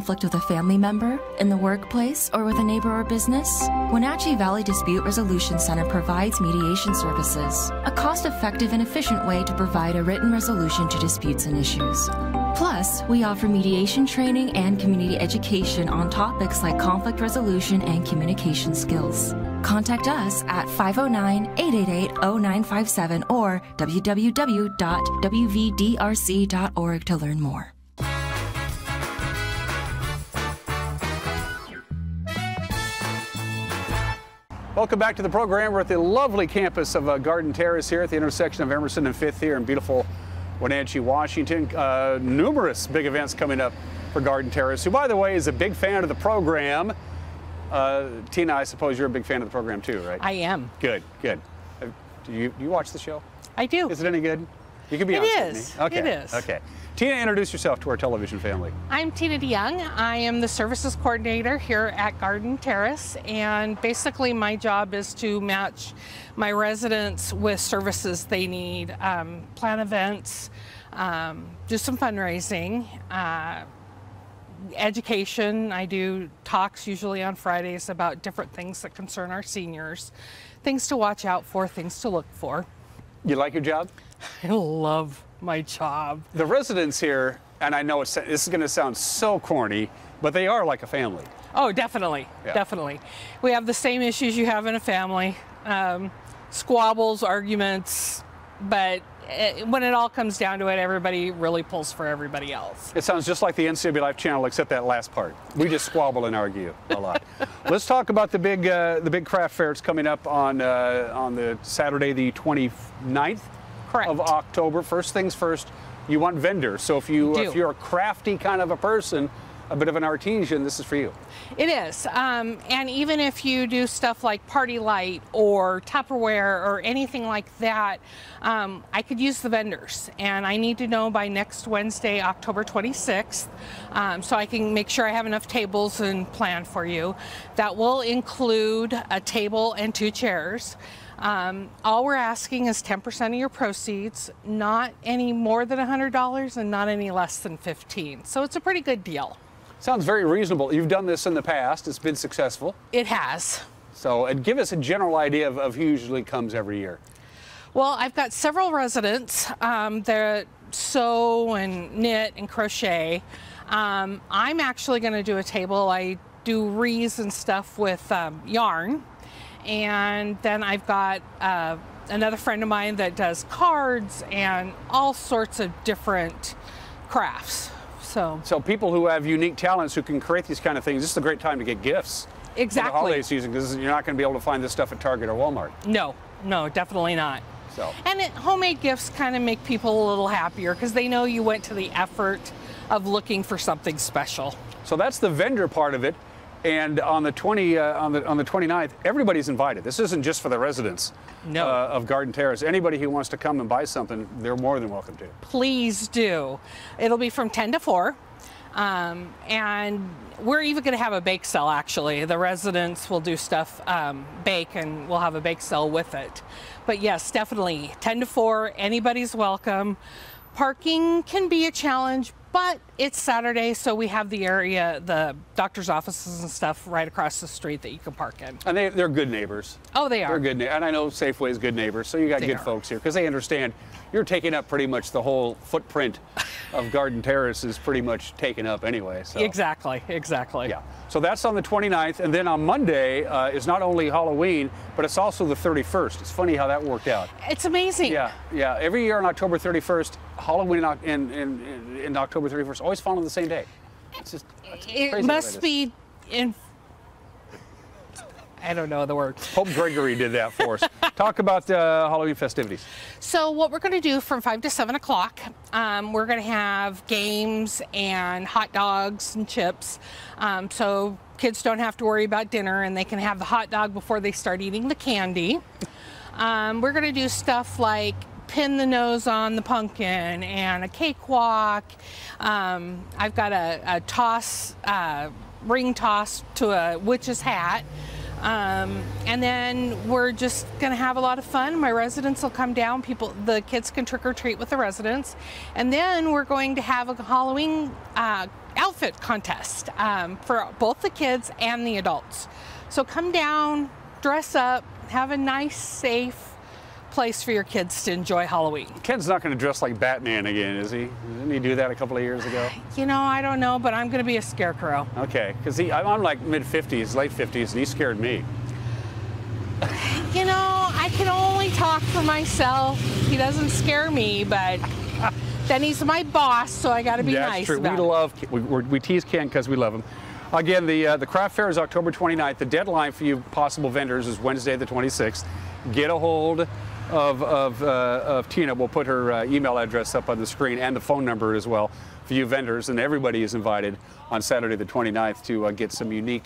Conflict with a family member, in the workplace, or with a neighbor or business? Wenatchee Valley Dispute Resolution Center provides mediation services, a cost effective and efficient way to provide a written resolution to disputes and issues. Plus, we offer mediation training and community education on topics like conflict resolution and communication skills. Contact us at 509 888 0957 or www.wvdrc.org to learn more. Welcome back to the program. We're at the lovely campus of uh, Garden Terrace here at the intersection of Emerson and Fifth here in beautiful Wenatchee, Washington. Uh, numerous big events coming up for Garden Terrace, who, by the way, is a big fan of the program. Uh, Tina, I suppose you're a big fan of the program too, right? I am. Good, good. Uh, do you, do you watch the show? I do. Is it any good? You can be It honest is. with me. Okay. It is. Okay. Tina, introduce yourself to our television family. I'm Tina DeYoung. I am the services coordinator here at Garden Terrace, and basically my job is to match my residents with services they need, um, plan events, um, do some fundraising, uh, education. I do talks usually on Fridays about different things that concern our seniors, things to watch out for, things to look for. You like your job? I love my job. The residents here, and I know it's, this is going to sound so corny, but they are like a family. Oh, definitely, Yeah. definitely. We have the same issues you have in a family, um, squabbles, arguments, but eh, when it all comes down to it, everybody really pulls for everybody else. It sounds just like the NCW Life channel, except that last part. We just squabble and argue a lot. Let's talk about the big uh, the big craft fair. It's coming up on uh, on the Saturday, the 29th of October. First things first, you want vendors. So if you if you're a crafty kind of a person, a bit of an artesian, this is for you. It is. Um, and even if you do stuff like PartyLite or Tupperware or anything like that, um, I could use the vendors. And I need to know by next Wednesday, October 26th, um, so I can make sure I have enough tables and plan for you. That will include a table and two chairs. Um, all we're asking is 10% of your proceeds, not any more than $100 and not any less than 15. So it's a pretty good deal. Sounds very reasonable. You've done this in the past. It's been successful. It has. So, and give us a general idea of, of who usually comes every year. Well, I've got several residents um, that sew and knit and crochet. Um, I'm actually going to do a table. I do wreaths and stuff with um, yarn. And then I've got uh, another friend of mine that does cards and all sorts of different crafts. So, So people who have unique talents who can create these kind of things, this is a great time to get gifts. For the Exactly. holiday season, because you're not going to be able to find this stuff at Target or Walmart. no, no, definitely not. So. And it, homemade gifts kind of make people a little happier because they know you went to the effort of looking for something special. So that's the vendor part of it. And on the 20 uh, on the on the 29th, everybody's invited. This isn't just for the residents No. uh, of Garden Terrace. Anybody who wants to come and buy something, they're more than welcome to. Please do. It'll be from 10 to 4. Um, and we're even going to have a bake sale actually. The residents will do stuff, um, bake, and we'll have a bake sale with it. But yes, definitely 10 to 4, anybody's welcome. Parking can be a challenge, but it's Saturday, so we have the area, the doctor's offices and stuff right across the street that you can park in. And they, they're good neighbors. Oh, they are. They're good, and I know Safeway is good neighbors, so you got They good are. folks here because they understand you're taking up pretty much the whole footprint of Garden Terrace is pretty much taken up anyway. So. Exactly, exactly. Yeah. So that's on the 29th, and then on Monday uh, is not only Halloween, but it's also the 31st. It's funny how that worked out. It's amazing. Yeah, yeah. Every year on October 31st, Halloween and, and, and, and October 31st always fall on the same day. It's just it's It must the be in. I don't know the word. Pope Gregory did that for us. Talk about uh, Halloween festivities. So what we're going to do from five to seven o'clock, um, we're going to have games and hot dogs and chips, um, so kids don't have to worry about dinner and they can have the hot dog before they start eating the candy. Um, we're going to do stuff like pin the nose on the pumpkin and a cakewalk. Um, I've got a, a toss, uh, ring toss to a witch's hat. Um, and then we're just going to have a lot of fun. My residents will come down. People, the kids can trick or treat with the residents, and then we're going to have a Halloween uh, outfit contest um, for both the kids and the adults. So come down, dress up, have a nice, safe place for your kids to enjoy Halloween. Ken's not going to dress like Batman again, is he? Didn't he do that a couple of years ago? You know, I don't know, but I'm going to be a scarecrow. Okay, because he I'm like mid 50s, late 50s, and he scared me. You know, I can only talk for myself. He doesn't scare me, but then he's my boss, so I got to be yeah, nice. That's true. We love, we, we tease Ken because we love him. Again, the uh, the craft fair is October 29th. The deadline for you possible vendors is Wednesday the 26th. Get a hold of, of, uh, of Tina. We'll put her uh, email address up on the screen and the phone number as well for you vendors. And everybody is invited on Saturday the 29th to uh, get some unique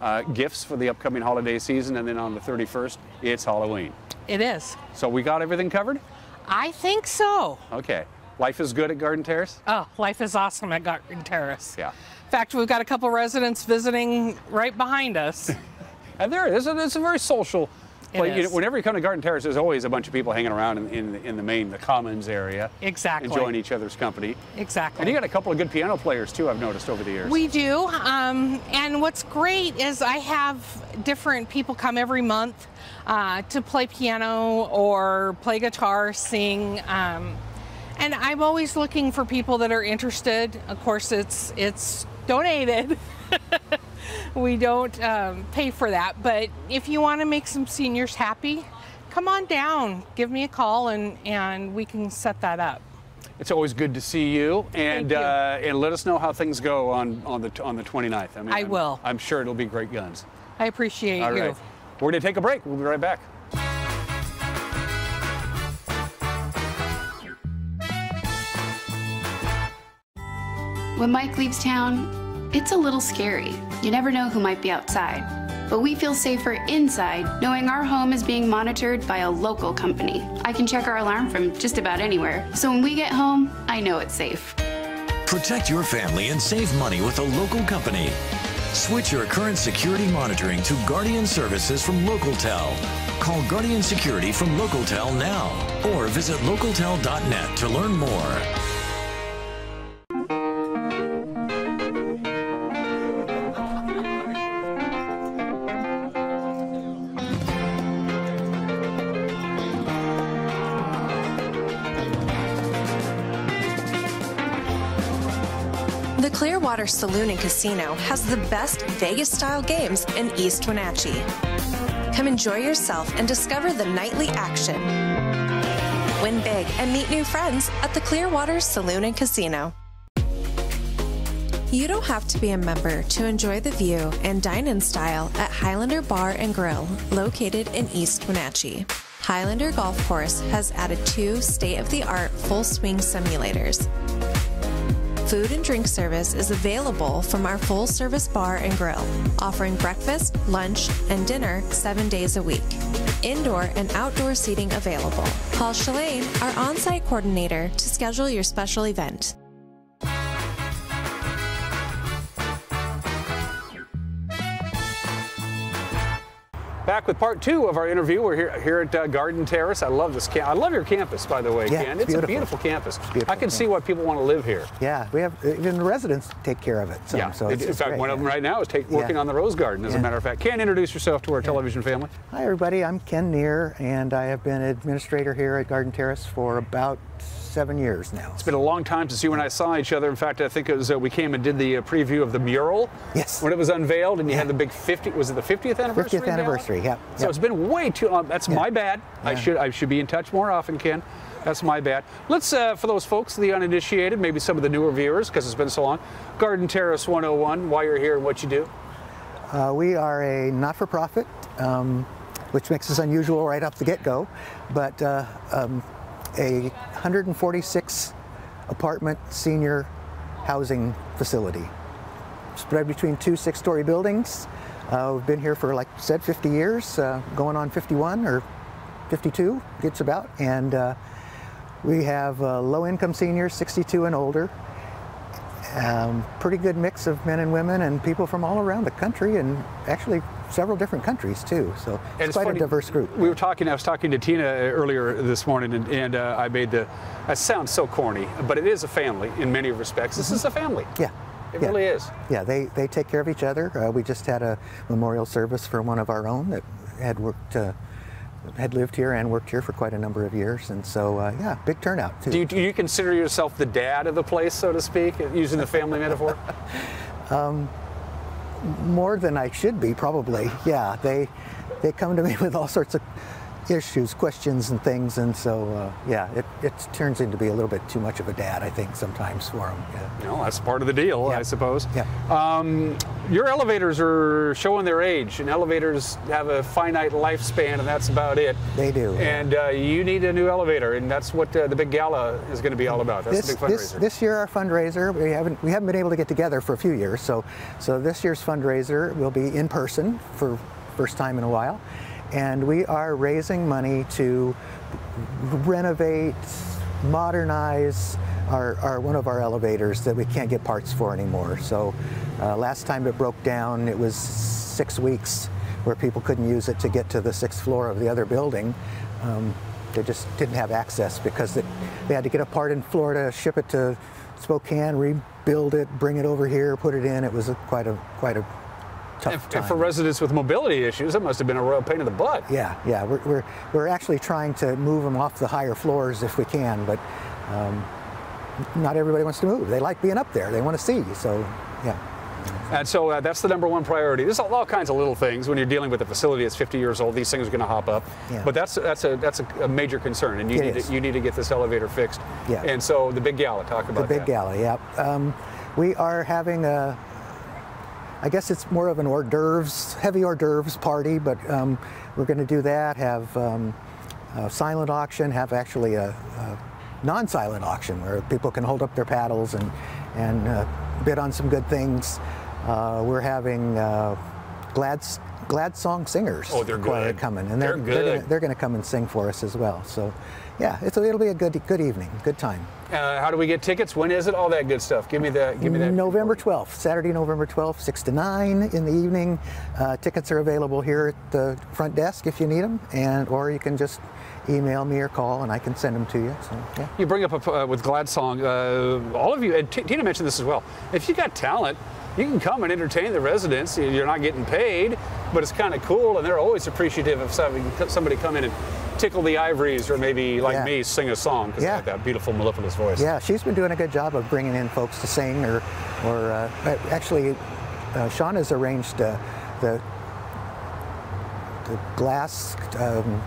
uh, gifts for the upcoming holiday season. And then on the 31st, it's Halloween. It is. So we got everything covered? I think so. Okay. Life is good at Garden Terrace? Oh, life is awesome at Garden Terrace. Yeah. In fact, we've got a couple residents visiting right behind us. and there it is. It's a very social well, you know, whenever you come to Garden Terrace, there's always a bunch of people hanging around in, in, in the main, the commons area. Exactly. Enjoying each other's company. Exactly. And you got a couple of good piano players too, I've noticed over the years. We do. Um, and what's great is I have different people come every month uh, to play piano or play guitar, sing. Um, and I'm always looking for people that are interested. Of course, it's it's donated. we don't um, pay for that. But if you want to make some seniors happy, come on down, give me a call, and, and we can set that up. It's always good to see you, and you. Uh, and let us know how things go on on the on the 29th. I, mean, I I'm, will. I'm sure it'll be great guns. I appreciate All you. right. We're going to take a break. We'll be right back. When Mike leaves town, it's a little scary. You never know who might be outside. But we feel safer inside knowing our home is being monitored by a local company. I can check our alarm from just about anywhere. So when we get home, I know it's safe. Protect your family and save money with a local company. Switch your current security monitoring to Guardian Services from LocalTel. Call Guardian Security from LocalTel now or visit localtel.net to learn more. Clearwater Saloon and Casino has the best Vegas style games in East Wenatchee. Come enjoy yourself and discover the nightly action. Win big and meet new friends at the Clearwater Saloon and Casino. You don't have to be a member to enjoy the view and dine in style at Highlander Bar and Grill, located in East Wenatchee. Highlander Golf Course has added two state of the art full swing simulators. Food and drink service is available from our full service bar and grill, offering breakfast, lunch, and dinner seven days a week. Indoor and outdoor seating available. Call Shalane, our on site coordinator, to schedule your special event. Back with part two of our interview. We're here, here at uh, Garden Terrace. I love this. Cam- I love your campus, by the way, Yeah, Ken. it's It's, a beautiful. campus. beautiful I can see why people want to live here. Yeah, we have even the residents take care of it. So, yeah. so in it's, in it's fact, great, one of them right now is take, Yeah. working on the Rose Garden, as a matter of fact. Ken, introduce yourself to our television family? Hi, everybody. I'm Ken Neer, and I have been administrator here at Garden Terrace for about seven years now. It's been a long time since you and I saw each other. In fact, I think it was uh, we came and did the uh, preview of the mural. Yes. When it was unveiled, and you had the big 50. Was it the 50th anniversary? 50th anniversary, yeah. So it's been way too long. That's my bad. I should I should be in touch more often, Ken. That's my bad. Let's, uh, for those folks, the uninitiated, maybe some of the newer viewers, because it's been so long. Garden Terrace 101. Why you're here and what you do. Uh, we are a not-for-profit, um, which makes us unusual right off the get-go, but uh, um, a 146 apartment senior housing facility spread between two six-story buildings. Uh, we've been here for, like I said, 50 years, uh, going on 51 or 52, gets about, and uh, we have uh, low-income seniors, 62 and older. Um, pretty good mix of men and women and people from all around the country and actually several different countries too. So it's, it's quite funny, a diverse group. We were talking. I was talking to Tina earlier this morning, and, and uh, I made the. That sounds so corny, but it is a family in many respects. This is a family. Yeah. It yeah. really is. Yeah, they, they take care of each other. Uh, we just had a memorial service for one of our own that had worked, uh, had lived here and worked here for quite a number of years, and so uh, yeah, big turnout too. Do you, do you, consider yourself the dad of the place, so to speak, using the family metaphor? Um, more than I should be, probably. Yeah, they they come to me with all sorts of issues, questions, and things, and so uh, yeah, it, it turns into be a little bit too much of a dad, I think, sometimes for them. Yeah. You know, that's part of the deal, yeah. I suppose. Yeah. Um, your elevators are showing their age, and elevators have a finite lifespan, and that's about it. They do. And uh, you need a new elevator, and that's what uh, the big gala is going to be all about. That's this, the big fundraiser. This, this year, our fundraiser, we haven't we haven't been able to get together for a few years, so so this year's fundraiser will be in person for first time in a while and we are raising money to renovate, modernize our, our, one of our elevators that we can't get parts for anymore. So uh, last time it broke down, it was six weeks where people couldn't use it to get to the sixth floor of the other building. Um, they just didn't have access because it, they had to get a part in Florida, ship it to Spokane, rebuild it, bring it over here, put it in. It was a, quite a quite a tough and, and for residents with mobility issues, that must have been a real pain in the butt. Yeah, yeah. We're, we're, we're actually trying to move them off the higher floors if we can, but um, not everybody wants to move. They like being up there. They want to see. So, yeah. And so uh, that's the number one priority. There's all, kinds of little things when you're dealing with a facility that's 50 years old. These things are going to hop up, yeah. but that's that's a that's a, a major concern, and you it need is. to, you need to get this elevator fixed. Yeah. And so the big gala, talk about the big that. gala. Yeah. Um, we are having a I guess it's more of an hors d'oeuvres, heavy hors d'oeuvres party, but um, we're going to do that. Have um, a silent auction. Have actually a, a, non-silent auction where people can hold up their paddles and and uh, bid on some good things. Uh, we're having uh, glad glad song singers. Oh, they're good. coming, and they're, they're, good. They're going to come and sing for us as well. So, yeah, it's a, it'll be a good good evening, good time. Uh, how do we get tickets? When is it? All that good stuff. Give me the give me that. November 12th, Saturday, November 12th, 6 to 9 in the evening. Uh, tickets are available here at the front desk if you need them, and or you can just email me or call and I can send them to you. So, yeah. You bring up a, uh, with Glad Song, uh, all of you, and T- Tina mentioned this as well. If you got talent, you can come and entertain the residents. You're not getting paid, but it's kind of cool, and they're always appreciative of somebody, somebody come in and tickle the ivories, or maybe like Yeah. me sing a song because Yeah. I have that beautiful mellifluous voice. Yeah, she's been doing a good job of bringing in folks to sing, or, or uh, actually, uh, Sean has arranged uh, the the glass. Um,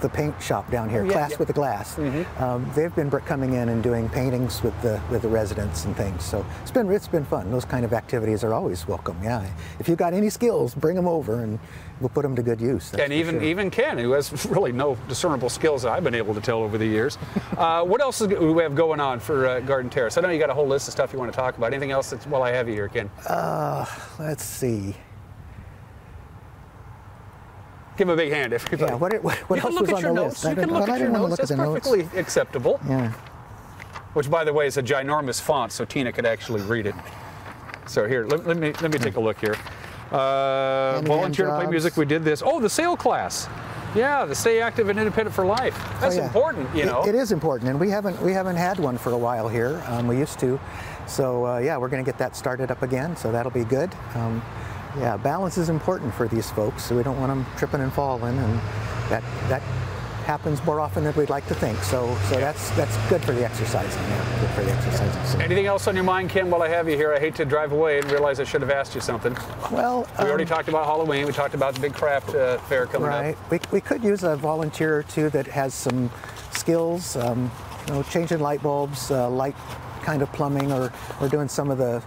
the paint shop down here, Yeah, Class yeah. with the Glass. Mhm. Um, they've been coming in and doing paintings with the with the residents and things. So it's been it's been fun. Those kind of activities are always welcome. Yeah, if you've got any skills, bring them over and we'll put them to good use. and even sure. even Ken, who has really no discernible skills that I've been able to tell over the years. uh, what else do we have going on for uh, Garden Terrace? I know you got a whole list of stuff you want to talk about. Anything else that's while I have you here, Ken? Uh, let's see. Give him a big hand. If, if Yeah, what, what, what you else was on your the notes. list? You I can look at your didn't want to notes. look at That's the notes. perfectly acceptable. Yeah. Which, by the way, is a ginormous font, so Tina could actually read it. So here, let, let me let me take a look here. Uh, volunteer to play music. We did this. Oh, the SAIL class. Yeah, the stay active and independent for life. That's Oh, yeah. important, you It- know. it is important, and we haven't we haven't had one for a while here. Um, we used to, so uh, yeah, we're going to get that started up again. So that'll be good. Um, yeah, balance is important for these folks, so we don't want them tripping and falling, and that that happens more often than we'd like to think. So so that's that's good for the exercising. Yeah, good for the exercising. So. Anything else on your mind, Ken, while I have you here? I hate to drive away and realize I should have asked you something. Well, we already um, talked about Halloween. We talked about the big craft uh, fair coming Right. up. We, we could use a volunteer or two that has some skills, um, you know, changing light bulbs, uh, light kind of plumbing, or, or doing some of the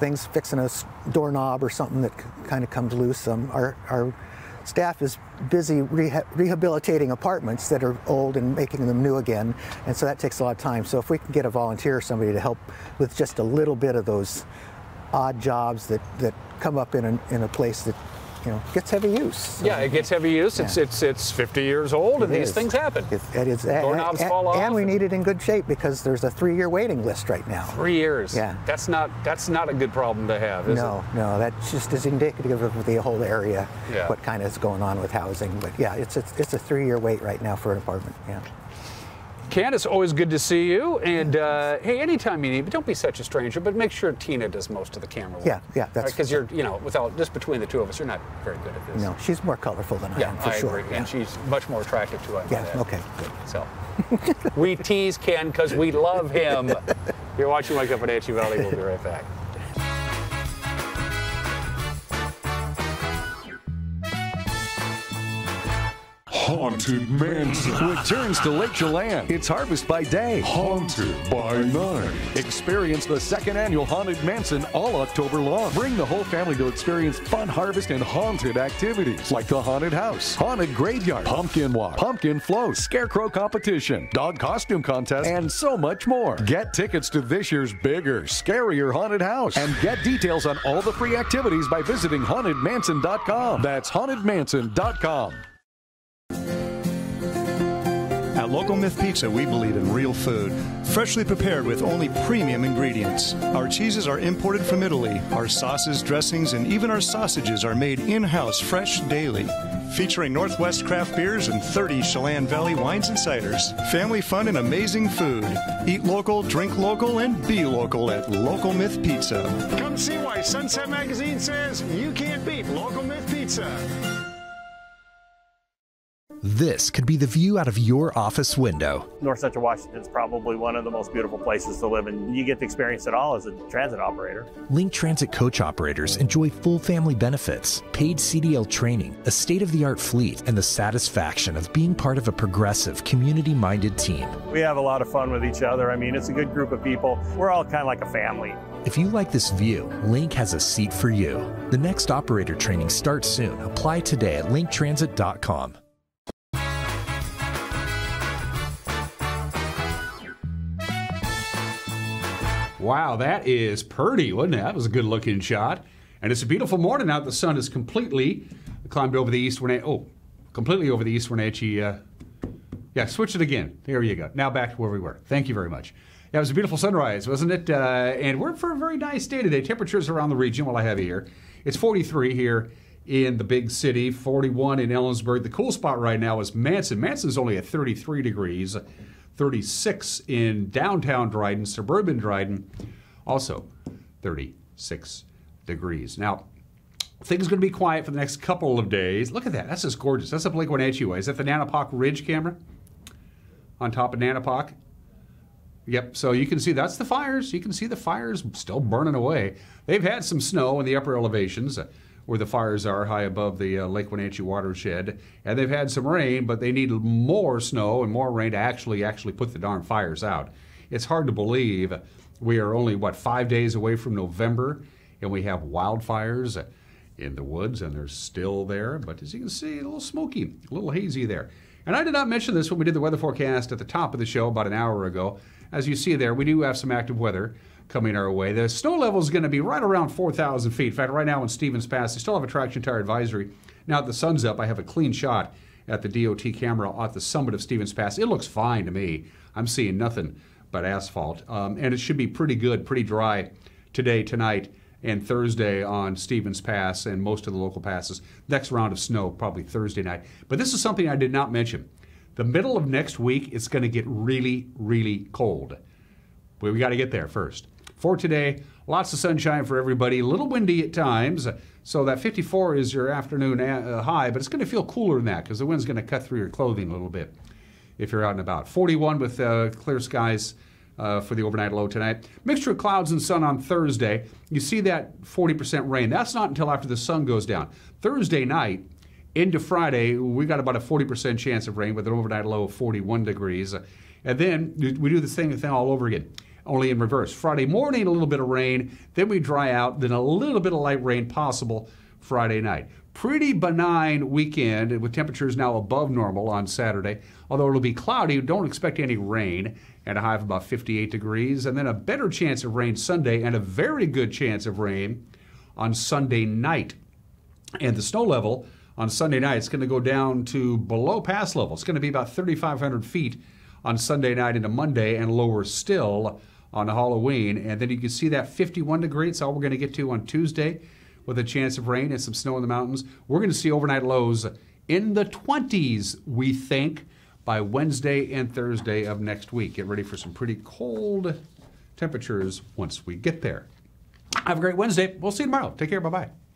things, fixing a doorknob or something that kind of comes loose. Um, our, our staff is busy reha- rehabilitating apartments that are old and making them new again, and so that takes a lot of time. So if we can get a volunteer or somebody to help with just a little bit of those odd jobs that, that come up in a, in a place that you know, gets heavy use. So, yeah, it gets heavy use. It's Yeah. it's it's 50 years old, and It these things happen. It, it is, and, Doorknobs and- fall off. and we need it in good shape because there's a three-year waiting list right now. Three years. Yeah. That's not that's not a good problem to have, is no, no, that just is indicative of the whole area, Yeah. what kind of is going on with housing. But yeah, it's it's, it's a three-year wait right now for an apartment. Yeah. Candace, always good to see you. And uh, hey, anytime you need, but don't be such a stranger. But make sure Tina does most of the camera work. Yeah, yeah, that's- because you're you know without just between the two of us, you're not very good at this. No, she's more colorful than I Yeah, am for I sure. agree, Yeah. and she's much more attractive to us. Yeah, add. okay, good. So we tease Ken because we love him. You're watching Wake Up at Valley. We'll be right back. Haunted Mansion returns to Lake Chelan. It's Harvest by Day. Haunted by Night. Experience the second annual Haunted Mansion all October long. Bring the whole family to experience fun harvest and haunted activities like the haunted house, haunted graveyard, pumpkin walk, pumpkin float, scarecrow competition, dog costume contest, and so much more. Get tickets to this year's bigger, scarier haunted house and get details on all the free activities by visiting hauntedmanson.com. That's hauntedmanson.com. Local Myth Pizza, we believe in real food, freshly prepared with only premium ingredients. Our cheeses are imported from Italy. Our sauces, dressings, and even our sausages are made in house fresh daily. Featuring Northwest craft beers and 30 Chelan Valley wines and ciders. Family fun and amazing food. Eat local, drink local, and be local at Local Myth Pizza. Come see why Sunset Magazine says you can't beat Local Myth Pizza. This could be the view out of your office window. North Central Washington is probably one of the most beautiful places to live, and you get to experience it all as a transit operator. Link Transit coach operators enjoy full family benefits, paid CDL training, a state of the art fleet, and the satisfaction of being part of a progressive, community minded team. We have a lot of fun with each other. I mean, it's a good group of people. We're all kind of like a family. If you like this view, Link has a seat for you. The next operator training starts soon. Apply today at linktransit.com. Wow, that is pretty, wasn't it? That was a good looking shot. And it's a beautiful morning out. The sun is completely climbed over the eastern edge. Oh, completely over the eastern edge. Uh, yeah, switch it again. There you go. Now back to where we were. Thank you very much. Yeah, it was a beautiful sunrise, wasn't it? Uh, and we're for a very nice day today. Temperatures around the region, while I have here. It's 43 here in the big city, 41 in Ellensburg. The cool spot right now is Manson. Manson's only at 33 degrees. 36 in downtown Dryden, suburban Dryden, also 36 degrees. Now, things are going to be quiet for the next couple of days. Look at that. That's just gorgeous. That's a Blink 182. Is that the Nanapoc Ridge camera on top of Nanapoc? Yep. So you can see that's the fires. You can see the fires still burning away. They've had some snow in the upper elevations where the fires are high above the uh, Lake Wenatchee watershed, and they've had some rain, but they need more snow and more rain to actually actually put the darn fires out. It's hard to believe we are only what five days away from November, and we have wildfires in the woods, and they're still there. But as you can see, a little smoky, a little hazy there. And I did not mention this when we did the weather forecast at the top of the show about an hour ago. As you see there, we do have some active weather coming our way. The snow level is going to be right around 4,000 feet. In fact, right now in Stevens Pass, they still have a traction tire advisory. Now that the sun's up, I have a clean shot at the DOT camera at the summit of Stevens Pass. It looks fine to me. I'm seeing nothing but asphalt. Um, and it should be pretty good, pretty dry today, tonight, and Thursday on Stevens Pass and most of the local passes. Next round of snow probably Thursday night. But this is something I did not mention. The middle of next week, it's going to get really, really cold. But we got to get there first. For today, lots of sunshine for everybody. A little windy at times. So that 54 is your afternoon uh, high, but it's going to feel cooler than that because the wind's going to cut through your clothing a little bit if you're out and about. 41 with uh, clear skies uh, for the overnight low tonight. Mixture of clouds and sun on Thursday. You see that 40% rain. That's not until after the sun goes down. Thursday night into Friday, we got about a 40% chance of rain with an overnight low of 41 degrees. And then we do the same thing all over again, only in reverse. Friday morning, a little bit of rain, then we dry out, then a little bit of light rain possible Friday night. Pretty benign weekend with temperatures now above normal on Saturday, although it'll be cloudy. Don't expect any rain and a high of about 58 degrees, and then a better chance of rain Sunday and a very good chance of rain on Sunday night. And the snow level on Sunday night is going to go down to below pass level. It's going to be about 3,500 feet on Sunday night into Monday and lower still on Halloween. And then you can see that 51 degrees. That's all we're going to get to on Tuesday with a chance of rain and some snow in the mountains. We're going to see overnight lows in the 20s, we think, by Wednesday and Thursday of next week. Get ready for some pretty cold temperatures once we get there. Have a great Wednesday. We'll see you tomorrow. Take care. Bye bye.